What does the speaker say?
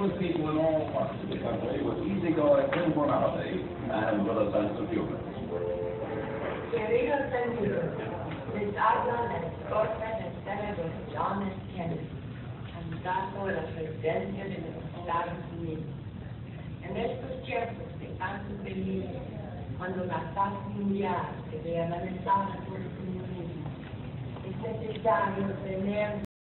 put people in all parts of the country with easygoing, informality, and with a sense of humor. Querido señor, les habla la esposa and senador John F. Kennedy, candidato a la presidencia de los Estados Unidos. En estos tiempos de tanto peligro, cuando la paz mundial se ve amenazada por el comunismo, es necesario tener